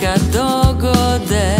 kad dogode.